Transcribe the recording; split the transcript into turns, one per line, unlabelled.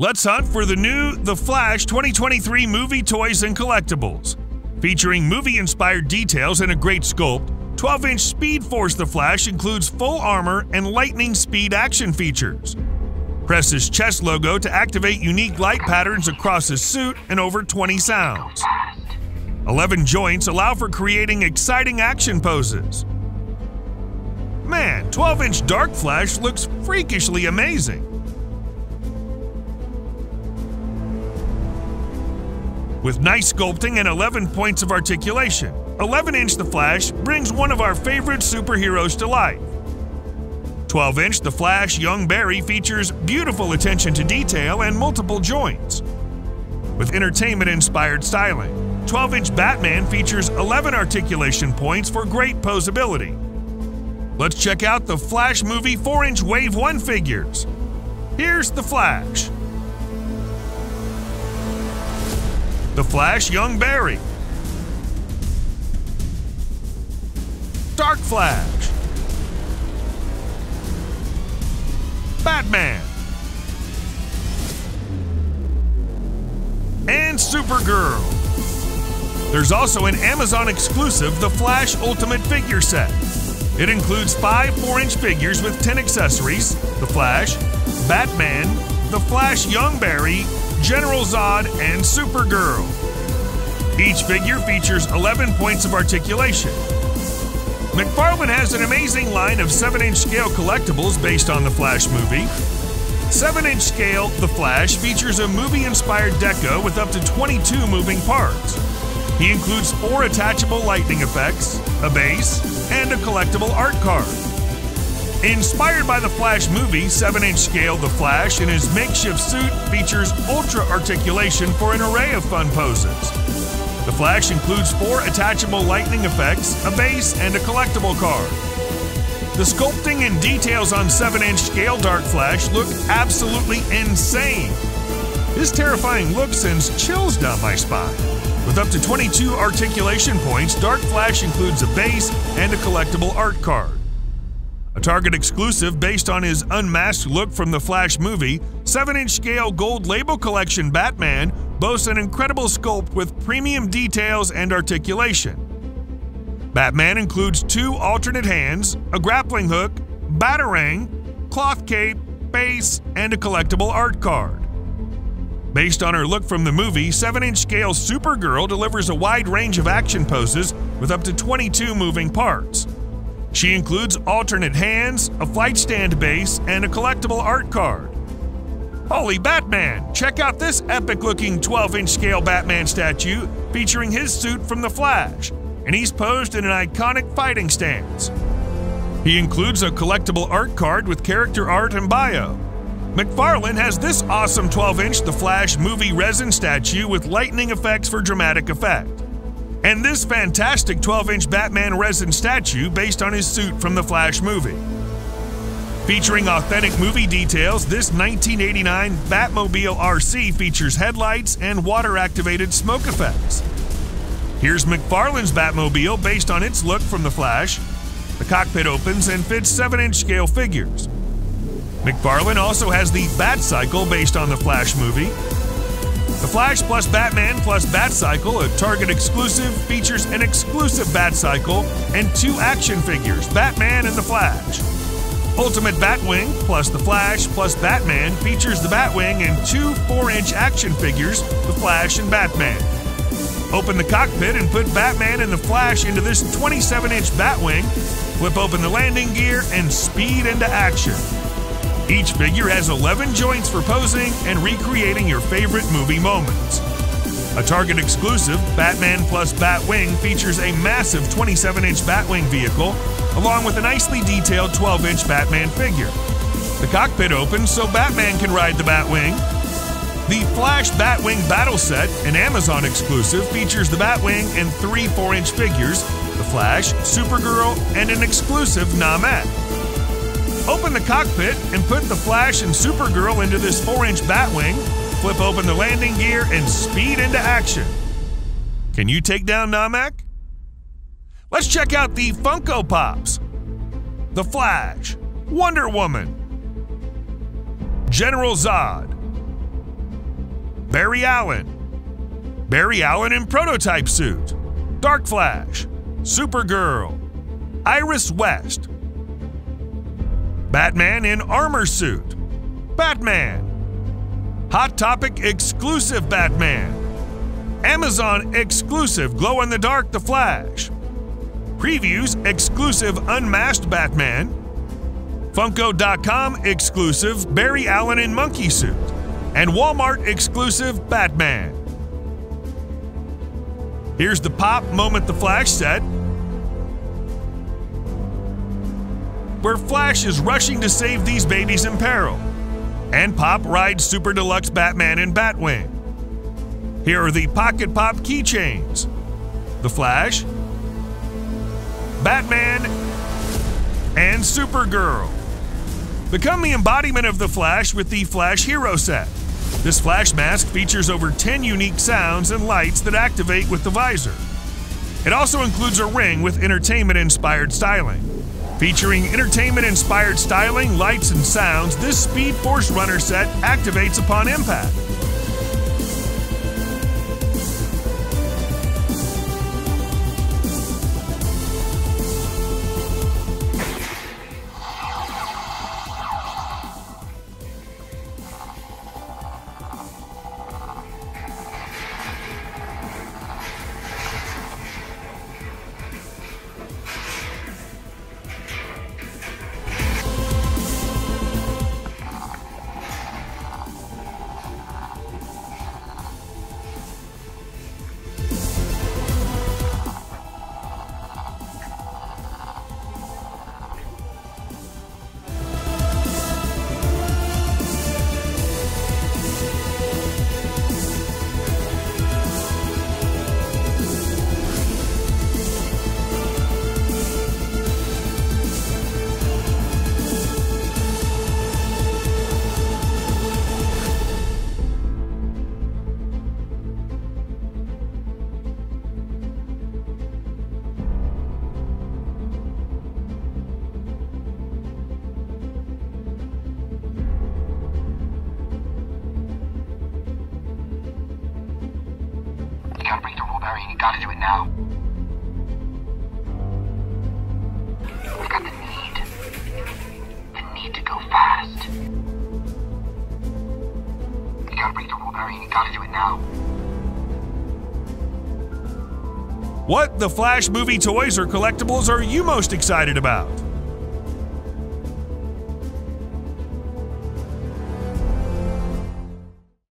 Let's hunt for the new The Flash 2023 movie toys and collectibles. Featuring movie inspired details and a great sculpt, 12 inch Speed Force The Flash includes full armor and lightning speed action features. Press his chest logo to activate unique light patterns across his suit and over 20 sounds. 11 joints allow for creating exciting action poses. Man, 12 inch Dark Flash looks freakishly amazing. With nice sculpting and 11 points of articulation, 11 inch The Flash brings one of our favorite superheroes to life. 12 inch The Flash Young Barry features beautiful attention to detail and multiple joints. With entertainment inspired styling, 12 inch Batman features 11 articulation points for great posability. Let's check out the Flash Movie 4 inch Wave 1 figures. Here's The Flash. The Flash Young Barry. Dark Flash. Batman. And Supergirl. There's also an Amazon exclusive The Flash Ultimate Figure Set. It includes five 4 inch figures with 10 accessories The Flash, Batman, The Flash Young Barry, General Zod, and Supergirl. Each figure features 11 points of articulation. McFarlane has an amazing line of 7 inch scale collectibles based on the Flash movie. 7 inch scale The Flash features a movie inspired deco with up to 22 moving parts. He includes four attachable lightning effects, a base, and a collectible art card. Inspired by the Flash movie, 7 inch scale The Flash in his makeshift suit features ultra articulation for an array of fun poses. The Flash includes four attachable lightning effects, a base, and a collectible card. The sculpting and details on 7 inch scale Dark Flash look absolutely insane. His terrifying look sends chills down my spine. With up to 22 articulation points, Dark Flash includes a base and a collectible art card. A Target exclusive based on his unmasked look from the Flash movie, 7 inch scale gold label collection Batman boasts an incredible sculpt with premium details and articulation. Batman includes two alternate hands, a grappling hook, batarang, cloth cape, base, and a collectible art card. Based on her look from the movie, 7 inch scale Supergirl delivers a wide range of action poses with up to 22 moving parts. She includes alternate hands, a flight stand base, and a collectible art card. Holy Batman! Check out this epic looking 12 inch scale Batman statue featuring his suit from The Flash, and he's posed in an iconic fighting stance. He includes a collectible art card with character art and bio. McFarlane has this awesome 12 inch The Flash movie resin statue with lightning effects for dramatic effect and this fantastic 12 inch Batman resin statue based on his suit from the Flash movie. Featuring authentic movie details, this 1989 Batmobile RC features headlights and water activated smoke effects. Here's McFarlane's Batmobile based on its look from The Flash. The cockpit opens and fits 7 inch scale figures. McFarlane also has the Batcycle based on the Flash movie, the Flash plus Batman plus Batcycle, a Target exclusive, features an exclusive Batcycle and two action figures, Batman and the Flash. Ultimate Batwing plus the Flash plus Batman features the Batwing and two 4 inch action figures, the Flash and Batman. Open the cockpit and put Batman and the Flash into this 27 inch Batwing, flip open the landing gear, and speed into action. Each figure has 11 joints for posing and recreating your favorite movie moments. A Target exclusive, Batman plus Batwing features a massive 27 inch Batwing vehicle, along with a nicely detailed 12 inch Batman figure. The cockpit opens so Batman can ride the Batwing. The Flash Batwing Battle Set, an Amazon exclusive, features the Batwing and three 4 inch figures the Flash, Supergirl, and an exclusive Namek. Open the cockpit and put the Flash and Supergirl into this 4 inch Batwing, flip open the landing gear, and speed into action. Can you take down Namek? Let's check out the Funko Pops The Flash, Wonder Woman, General Zod, Barry Allen. Barry Allen in prototype suit. Dark Flash. Supergirl. Iris West. Batman in armor suit. Batman. Hot Topic exclusive Batman. Amazon exclusive glow in the dark The Flash. Previews exclusive unmasked Batman. Funko.com exclusive Barry Allen in monkey suit. And Walmart exclusive Batman. Here's the Pop Moment the Flash set. Where Flash is rushing to save these babies in peril. And Pop rides Super Deluxe Batman and Batwing. Here are the Pocket Pop keychains. The Flash, Batman, and Supergirl. Become the embodiment of the Flash with the Flash Hero Set. This Flash mask features over 10 unique sounds and lights that activate with the visor. It also includes a ring with entertainment inspired styling. Featuring entertainment inspired styling, lights, and sounds, this Speed Force Runner set activates upon impact.
Gotta bring the rule, Barry, and you gotta do it now. We've got the need. The need to go fast. You gotta bring the rule, Barry, and you gotta do it now.
What the Flash movie toys or collectibles are you most excited about?